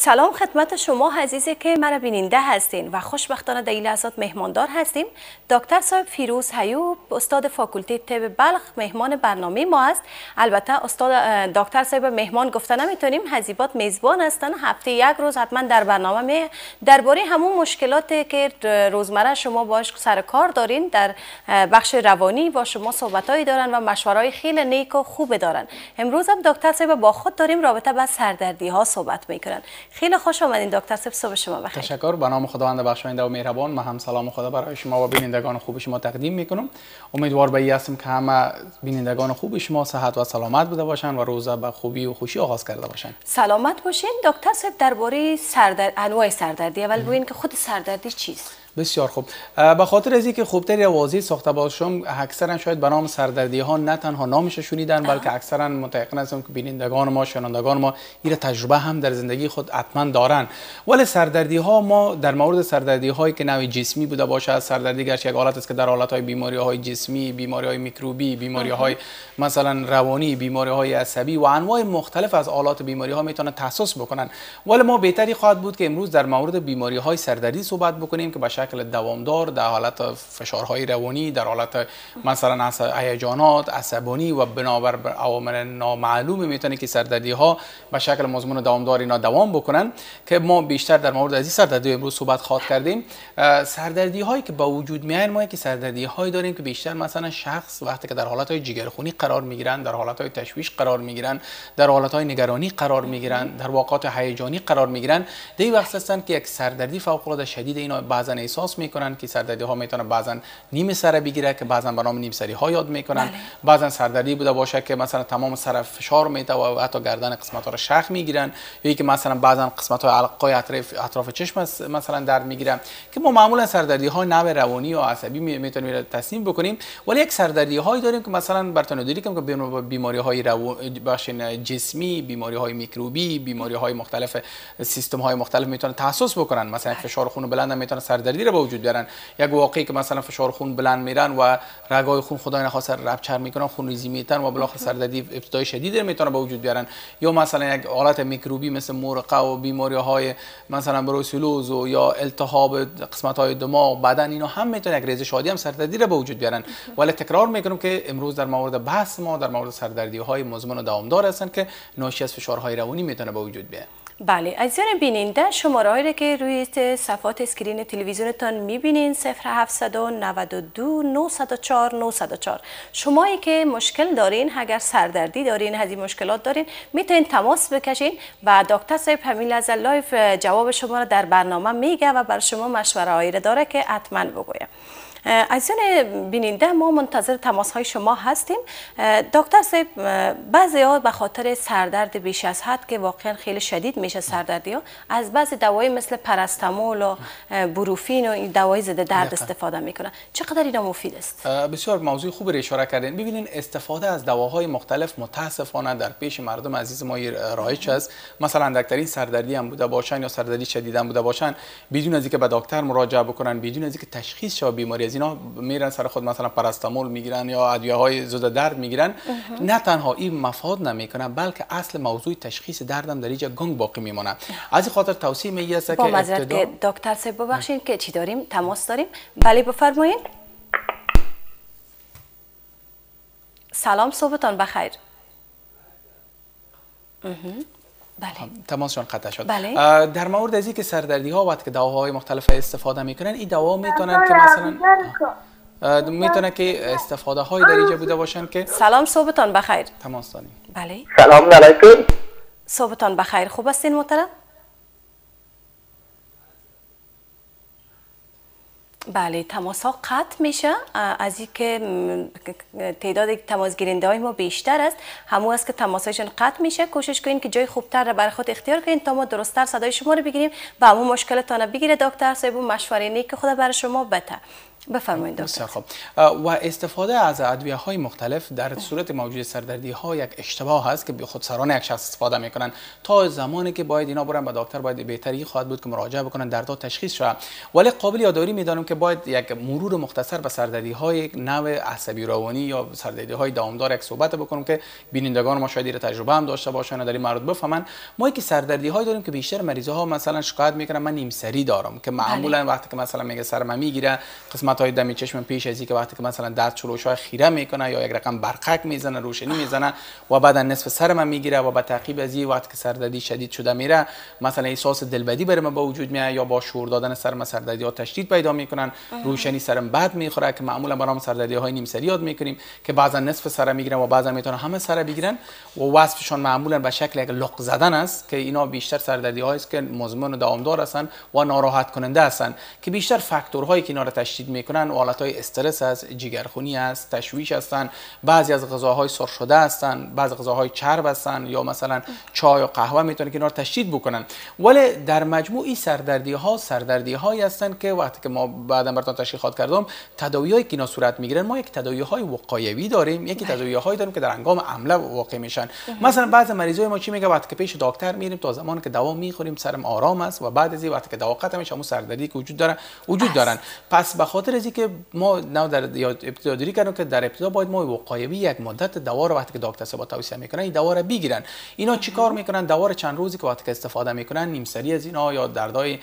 سلام خدمت شما عزیزی که مرا بیننده هستین و خوشبختانه در این لحظات مهماندار هستیم. دکتر صاحب فیروز حیوب استاد فاکولته طب بلخ مهمان برنامه ما است. البته استاد دکتر صاحب مهمان گفته نمی‌تونیم حزیبات میزبان هستن. هفته یک روز حتما در برنامه می درباره همون مشکلاتی که روزمره شما باش سر کار دارین در بخش روانی با شما صحبتایی دارن و مشورای خیلی نیک و خوب دارن. امروز هم دکتر صاحب با خود داریم رابطه با سردردی ها صحبت می‌کنن. خیلی خوش آمدین دکتر صاحب صبح شما بخیر. تشکر. به نام خداوند بخشاینده و مهربان من هم سلام خدا برای شما و بینندگان خوب شما تقدیم می‌کنم. امیدوار به هستم که همه بینندگان خوب شما صحت و سلامت بوده باشن و روزه به خوبی و خوشی آغاز کرده باشن. سلامت باشین. دکتر صاحب درباره سردرد انواع سردردی. اول بگین که خود سردردی چیست؟ بسیار خوب. به خاطر از اینکه خوبتر یا واضح ساخته باشم اکثرا شاید به نام سردردی ها نه تنها نامش شنیدن بلکه اکثرا متأکد هستم که بینندگان ما شنوندگان ما این تجربه هم در زندگی خود حتما دارن. ولی سردردی ها ما در مورد سردردی هایی که نوع جسمی بوده باشه سردردی گرچه یک حالت است که در حالت های بیماری های جسمی بیماری های میکروبی بیماری های مثلا روانی بیماری های عصبی و انواع مختلف از آلات بیماری ها می‌تونن تخصص بکنن. ولی ما بهتری خواهد بود که امروز در مورد بیماری های سردردی صحبت بکنیم که به شکل دوامدار در حالت فشارهای روانی در حالت مثلا هیجانات عصبانی و بنابر عوامل نامعلوم می‌تونه که سردردی ها به شکل مضمون دوامدار اینا دوام بکنن که ما بیشتر در مورد از این سردردی امروز صحبت خواهد کردیم. سردردی هایی که با وجود میان ما که سردردی هایی داریم که بیشتر مثلا شخص وقتی که در حالت های جگرخونی قرار می‌گیرن در حالت های تشویش قرار می‌گیرن در حالت های نگرانی قرار می‌گیرن در واقعات هیجانی قرار می‌گیرن دی وقت هستن که یک سردردی فوق العاده شدید اینا بعضا احساس می‌کنن که سردردی ها می‌تونه بعضا نیم سر بگیره که بعضا به نام نیم سری ها یاد می‌کنن. بله. بعضا سردردی بوده باشه که مثلا تمام سر فشار میته و حتی گردن قسمت ها رو شخ می‌گیرن. یا که مثلا بعضا قسمت های علقای اطراف اطراف چشم مثلا درد می‌گیرن که ما معمولا سردردی های نوع روانی و عصبی می‌تونیم تصمیم بکنیم. ولی یک سردردی هایی داریم که مثلا برتون دیدی که بیماری های رو... جسمی بیماری های میکروبی بیماری های مختلف سیستم های مختلف می‌تونن تخصص بکنن. مثلا فشار خون بلند می‌تونه سردردی رو به وجود بیارن یک واقعی که مثلا فشار خون بلند میرن و رگای خون خدای نخواسته رپچر می‌کنن خون ریزی میتن و بالاخره سردردی ابتدای شدید می‌تونه به وجود بیارن. یا مثلا یک حالت میکروبی مثل مرقه و بیماری های مثلا بروسیلوز و یا التهاب قسمت های دماغ بدن اینا هم می‌تونه یک ریزش عادی هم سردردی رو به وجود بیارن. ولی تکرار می‌کنم که امروز در مورد بحث ما در مورد سردردی های مزمن و دوامدار هستن که ناشی از فشارهای روانی می‌تونه به وجود بیاد بله عزیزان بیننده شماره هایی که روی صفحات screen تلویزیونتان می‌بینین 0792 904 904 شمایی که مشکل دارین اگر سردردی دارین این مشکلات دارین می‌تونین تماس بکشین و دکتر صاحب همین از live جواب شما رو در برنامه میگه و بر شما مشوره هایی داره که حتما بگویم. عزیزان بیننده ما منتظر تماس های شما هستیم. دکتر صاحب بعضی ها به خاطر سردرد بیش از حد که واقعا خیلی شدید میشه سردردی ها از بعضی دوایی مثل پرستامول و بروفین و این دوای ضد درد استفاده می‌کنن. چقدر اینا مفید است؟ بسیار موضوع خوب اشاره کردین. ببینین استفاده از دواهای مختلف متاسفانه در پیش مردم عزیز ما رایج است. مثلا دکتری سردردی هم بوده. باشن یا سردردی شدید هم بوده باشن بدون از اینکه به دکتر مراجعه بکنن بدون از اینکه تشخیص شوه بیماری از اینا میرن سر خود مثلا پرستامول می‌گیرن یا ادویه های ضد درد می‌گیرن. نه تنها این مفاد نمی‌کنه بلکه اصل موضوع تشخیص دردم در اینجا گنگ باقی میمونه. از این خاطر توصیه می است که ابتدا دکتر صاحب ببخشید که چی داریم؟ تماس داریم. بله بفرمایید. سلام صبحتان بخیر. بله. تماسشان قطع شد. بله. در مورد از که سردردی ها وقتی که دواهای مختلف استفاده می‌کنن این دوا می‌تونن که مثلا می‌تونه که استفاده های در اینجا بوده باشن که سلام صبحتان بخیر. تماس داریم. بله. سلام علیکم. صبحتان بخیر. خوب هستین محترم؟ بله تماس ها قطع میشه. از اینکه تعداد تماس گیرنده های ما بیشتر است. همون است که تماسایشون قطع میشه. کوشش کنین که جای خوبتر را برای خود اختیار کنین تا ما درستتر صدای شما رو بگیریم و همون مشکلتان بگیره دکتر صاحب مشوره نیک خدا برای شما بته بفرمایید بسیار خوب و استفاده از ادویه های مختلف در صورت موجود سردردی ها یک اشتباه هست که خودسرانه یک شخص استفاده می‌کنن. تا زمانی که باید اینا برن به دکتر باید بهتری خواهد بود که مراجعه بکنن دردها تشخیص شود. ولی قابل یادآوری می‌دانم که باید یک مرور مختصر به سردردی های نوع عصبی روانی یا سردردی های دامدار یک صحبت بکنم که بینندگان ما شاید تجربه هم داشته باشن در این مورد بفهمن. ما که سردردی های داریم که بیشتر مریض ها مثلا شکایت می‌کنن من نیم سری دارم که معمولا بله. وقتی که مثلا میگه سرم می‌گیره قسمت های دمی چشم پیش از که وقتی که مثلا درد چلوش های خیره می‌کنه یا یک رقم برقک می‌زنه روشنی می‌زنه و بعد نصف سر من می‌گیره و به تعقیب از وقتی که سردردی شدید شده میره مثلا احساس دلبدی بر من با وجود میاد یا با شور دادن سر ما سردردی ها تشدید پیدا می‌کنن روشنی سرم بد می‌خوره که معمولا برام سردردی های نیم سری یاد می‌کنیم که بعضا نصف سر می‌گیرن و بعضا می‌تونن همه سر بگیرن و وصفشون معمولا به شکل یک لق زدن است که اینا بیشتر سردردی است که مزمن و دوامدار هستن و ناراحت کننده هستن که بیشتر فاکتورهایی که اینا را تشدید می‌کنن. حالت های استرس است جگرخونی است تشویش هستن بعضی از غذاهای سرخ شده هستن بعضی غذاهای چرب هستن یا مثلا چای و قهوه می‌تونه که اینا رو تشدید بکنن. ولی در مجموع این سردردی ها سردردی هایی هستن که وقتی که ما بعدا براتون تشریحات کردم تداوی هایی که اینا صورت می‌گیرن. ما یک تداوی های وقایوی داریم یکی بله. تداوی هایی داریم که در انگام عمله واقع میشن. مثلا بعضی مریضای ما چی میگه وقتی که پیش دکتر میریم تا زمانی که دوا می‌خوریم سرم آرام است و بعد از این وقتی که دوا ختم میشه سردردی که وجود داره وجود دارن. پس به خاطر از که ما نه در ابتدا داری که در ابتدا باید ما وقایوی یک مدت دوا رو وقتی که دکتر سبا توصیه می‌کنن این دوا رو بگیرن. اینا چیکار می‌کنن؟ دوا رو چند روزی که وقتی که استفاده می‌کنن نیم سری از اینا یا دردای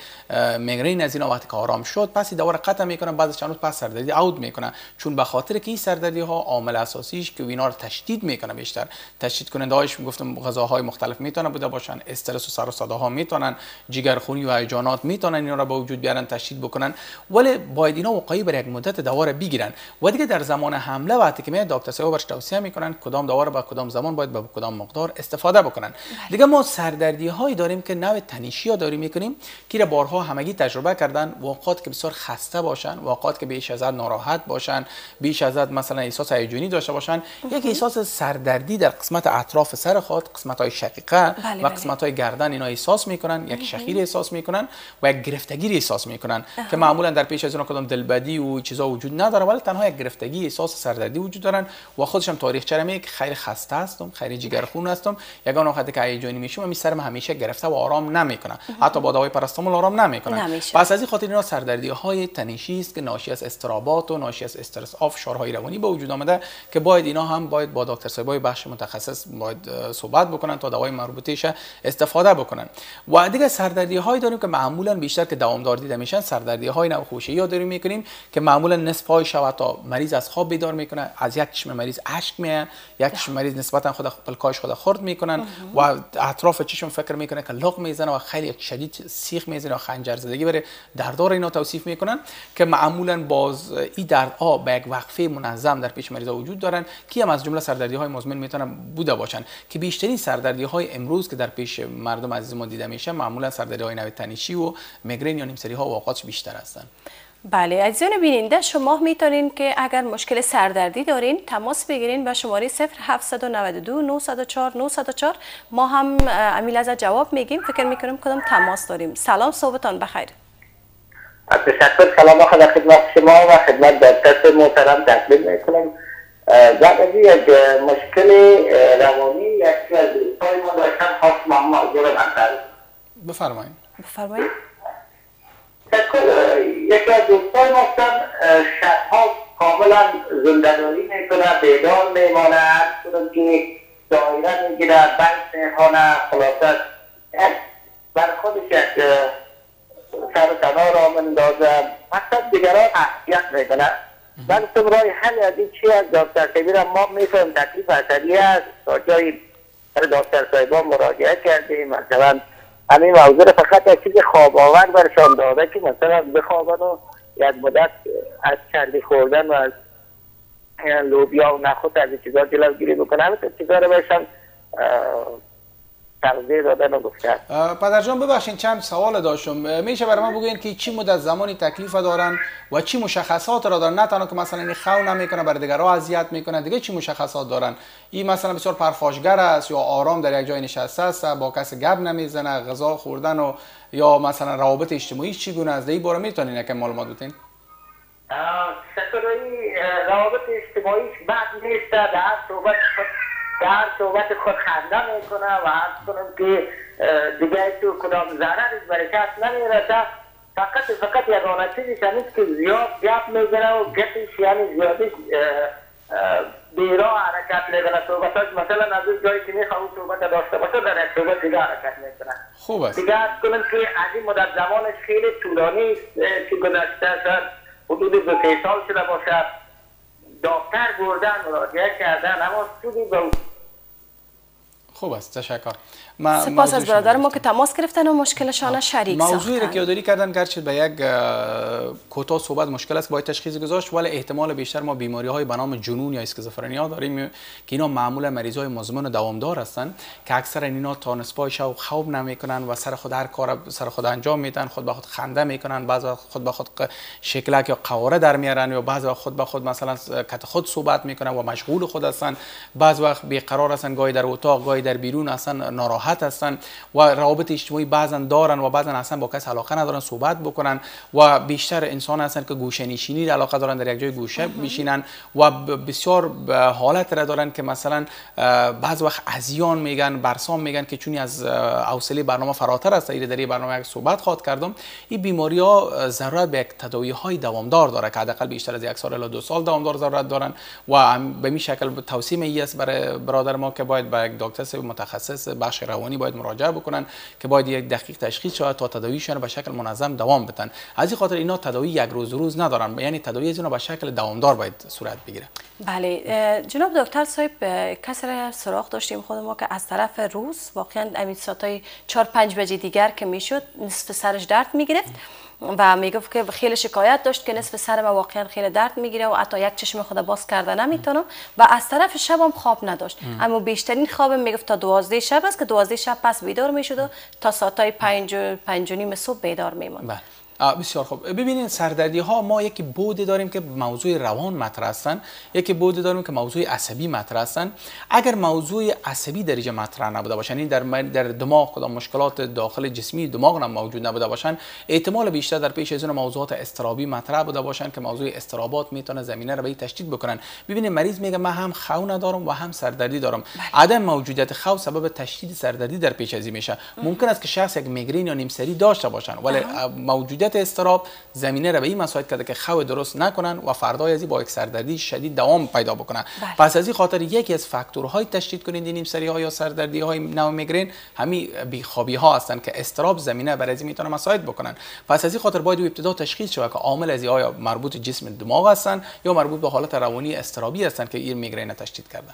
میگرین از اینا وقتی که آرام شد پس دوا رو قطع می‌کنن بعد از چند روز پس سردردی اوت می‌کنن. چون به خاطر که این سردردی ها عامل اساسیش که اینا رو تشدید می‌کنه بیشتر. تشدید کننده هایش گفتم غذاهای مختلف می‌تونه بوده باشن استرس و سر و صدا ها می‌تونن جگرخونی و هیجانات می‌تونن اینا رو به وجود بیارن تشدید بکنن. ولی باید اینا وقایع بر یک مدت دوا رو بگیرن. و دیگه در زمان حمله وقتی که میاد دکتر سیو برش توصیه می‌کنن کدام دوا رو با کدام زمان باید با کدام مقدار استفاده بکنن. بله. دیگه ما سردردی هایی داریم که نوع تنیشی ها داریم می‌کنیم که بارها همگی تجربه کردن واقعات که بسیار خسته باشن واقعات که بیش از حد ناراحت باشن بیش از حد مثلا احساس هیجانی داشته باشن. یک احساس سردردی در قسمت اطراف سر خود قسمت های شقیقه بله، و بله. قسمت های گردن اینا احساس می‌کنن یک شخیر احساس می‌کنن و یک گرفتگی احساس می‌کنن که معمولا در پیش از اون کدام دلبدی و چیزا وجود نداره ولی تنها یک گرفتگی احساس سردردی وجود دارن و خودش هم تاریخ چرمه که خیلی خسته هستم خیلی جگرخون هستم. یگان وقتی که هیجانی میشم می سرم همیشه گرفته و آرام نمی‌کنه. حتی با دوای پاراستامول آرام نمی‌کنه پس از این خاطر اینا سردردی های تنشی است که ناشی از استرابات و ناشی از استرس آف شارهای روانی به وجود آمده که باید اینا هم باید با دکتر صاحبای بخش متخصص باید صحبت بکنن تا دوای مربوطهش استفاده بکنن. و دیگه سردردی های داریم که معمولا بیشتر که دوامدار دیده میشن سردردی های نو خوشی یا داریم می‌کنیم. که معمولا نصف های شب تا مریض از خواب بیدار می‌کنه از یک چشم مریض اشک میه یک چشم مریض نسبتا خود پلکاش خود خرد می‌کنن و اطراف چشم فکر می‌کنه که لغ می‌زنه و خیلی شدید سیخ می‌زنه و خنجر زدگی بره. دردار اینا توصیف می‌کنن که معمولا باز این دردها به یک وقفه منظم در پیش مریض وجود دارن که هم از جمله سردردی های مزمن می‌تونن بوده باشن. که بیشترین سردردی های امروز که در پیش مردم عزیز ما دیده میشه معمولا سردردی های تنشی و میگرین یا نیمسری ها واقعاتش بیشتر هستن. بله عزیزان بیننده شما می‌تونین که اگر مشکل سردردی دارین تماس بگیرین به شماره 0792 904 904 ما هم امیل از جواب میگیم. فکر می‌کنیم کدام تماس داریم. سلام صبحتان بخیر. تشکر سلام خدا خدمت شما و خدمت دکتر محترم تقدیم می‌کنم. بعد از یک مشکل روانی یکی از دوستای ما داشتم خواست محمد بفرمایید. بفرمایید. یکی از دوستای ما شبها کاملا زندگانی می‌کنه بیدار میمانه که دایره می‌گیره بنک می‌خوانه خلاصه بر خودش یک سر تنا را مندازه مقصد دیگران احیت می‌کنه من گفتم رای حل از این چی از دکتر کبیر ما میفهم تکلیف اثری است تا جایی دکتر صاحبان مراجعه کردیم. مثلا همین موضوع فقط یک چیز خواب آور برشان داده که مثلا بخوابن و یک مدت از چربی خوردن و از لوبیا و نخود از چیزا جلوگیری بکنن. همین چیزا رو بهشان تغذیه دادن و گفتن. پدر جان ببخشید چند سوال داشتم. میشه برای ما بگوین که چی مدت زمانی تکلیف دارن و چی مشخصات را دارن؟ نه تنها که مثلا این خو نمی‌کنه برای دیگرها اذیت می‌کنه دیگه چی مشخصات دارن؟ این مثلا بسیار پرخاشگر است یا آرام در یک جای نشسته است با کسی گپ نمی‌زنه غذا خوردن و یا مثلا روابط اجتماعی چی گونه است؟ این باره می‌تونین که معلومات بدین؟ سکرایی روابط اجتماعیش بد نیست در صحبت در صحبت خود خنده می‌کنه و عرض کنم که دیگه تو کدام ضرر برای کس نمی‌رسه فقط فقط یگانه چیزی همیست که زیاد گپ می‌زنه و گپش یعنی زیادی بیرا حرکت می‌کنه صحبتاش مثلا از اون جایی که می‌خواه صحبت داشته باشه در یک صحبت دیگه حرکت می‌کنه. خوب است. دیگه از کنم که از این مدت زمانش خیلی طولانی است که گذشته شد حدود دو سه سال شده باشد دکتر بردن مراجعه کردن اما سودی به خوب است تشکر. سپاس از برادر ما که تماس گرفتن و مشکلشان شریک موضوعی را که یادداری کردن گرچه به یک کوتاه صحبت مشکل است باید تشخیص گذاشت ولی احتمال بیشتر ما بیماری های به نام جنون یا اسکیزوفرنیا داریم که اینا معمولا مریض های مزمن و دوامدار هستند که اکثر اینا تا نسبای شو خواب نمی‌کنن و سر خود هر کار سر خود انجام میدن خود به خود خنده می‌کنن بعض خود به خود شکلک یا قواره در میارن یا بعض خود به خود مثلا کت خود صحبت می‌کنن و مشغول خود هستن. بعض وقت بیقرار هستن گاهی در اتاق گاهی در بیرون اصلا ناراحت هستن و روابط اجتماعی بعضا دارن و بعضا اصلا با کس علاقه ندارن صحبت بکنن و بیشتر انسان هستن که گوشه نشینی علاقه دارن در یک جای گوشه میشینن و بسیار حالت را دارن که مثلا بعض وقت ازیان میگن برسام میگن که چونی از حوصله برنامه فراتر است ایره در برنامه یک صحبت خواد کردم این بیماری ها ضرورت به یک تداوی های دوامدار داره که حداقل بیشتر از یک سال الی دو سال دوامدار ضرورت دارن و به می شکل توصیه ای است برای برادر ما که باید به یک دکتر متخصص بخش روانی باید مراجعه بکنن که باید یک دقیق تشخیص شود تا تداویشون به شکل منظم دوام بدن. از این خاطر اینا تداوی یک روز روز ندارن. یعنی تداوی از اینا به شکل دوامدار باید صورت بگیره. بله جناب دکتر صاحب کسر سراغ داشتیم خود ما که از طرف روز واقعا امید ساعتای 4 5 بجه دیگر که می‌شد نصف سرش درد می‌گرفت. و می‌گفت که خیلی شکایت داشت که نصف سر ما واقعا خیلی درد می‌گیره و حتی یک چشم خود باز کرده نمی‌تونم. و از طرف شب هم خواب نداشت. اما بیشترین خوابم می‌گفت تا دوازده شب است که دوازده شب پس بیدار می‌شد و تا ساعتای پنج پنج و نیم صبح بیدار میموند بسیار خوب. ببینید سردردی ها ما یکی بود داریم که موضوع روان مطرح هستن یکی بود داریم که موضوع عصبی مطرح هستن. اگر موضوع عصبی در اینجا مطرح نبوده باشن این در در دماغ کدام مشکلات داخل جسمی دماغ هم موجود نبوده باشن احتمال بیشتر در پیش از اون موضوعات استرابی مطرح بوده باشن که موضوع استرابات می‌تونه زمینه رو به تشدید بکنن. ببینید مریض میگه من هم خو ندارم و هم سردردی دارم. بله. عدم موجودیت خو سبب تشدید سردردی در پیش از میشه. ممکن است که شخص یک میگرین یا نیم سری داشته باشن ولی موجودیت موجودیت استراب زمینه را به این مساعد کرده که خو درست نکنن و فردای از با یک سردردی شدید دوام پیدا بکنن. بله. پس از این خاطر یکی از فاکتورهای تشدید کننده نیم سری ها یا سردردی های نو میگرین همین بیخوابی ها هستند که استراب زمینه برای این می‌تونه مساعد بکنن. پس از این خاطر باید ابتدا تشخیص شود که عامل از آیا مربوط جسم دماغ هستند یا مربوط به حالت روانی استرابی هستند که این میگرین تشدید کرده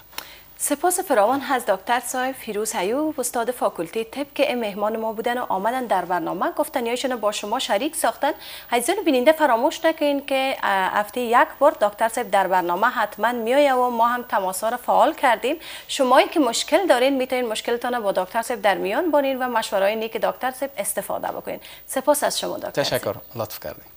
سپاس فراوان از دکتر صاحب فیروز ایوب استاد فاکولته طب که مهمان ما بودن و آمدن در برنامه. گفتن یایشون با شما شریک ساختن. عزیزان بیننده فراموش نکنین که هفته یک بار دکتر صاحب در برنامه حتما میایه و ما هم تماس را فعال کردیم. شمایی که مشکل دارین می‌تونین مشکلتان با دکتر صاحب در میان بانین و مشورای نیک دکتر صاحب استفاده بکنین. سپاس از شما دکتر تشکر. لطف کردین.